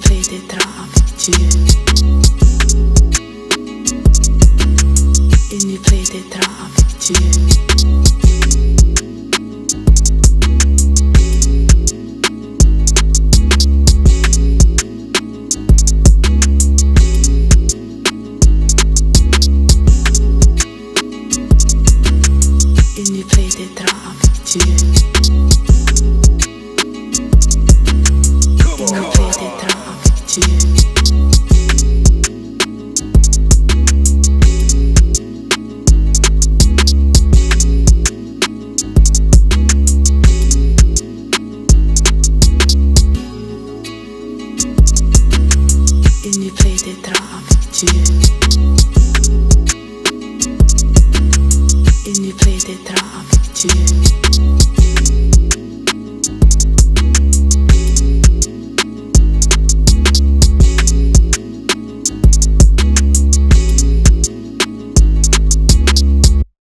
plaît d'être avec Dieu. Il nous plaît d'être. Il nous plaît. fede tra amici. Una fede tra amici. Ogni fede tra amici. Ogni fede tra amici. you.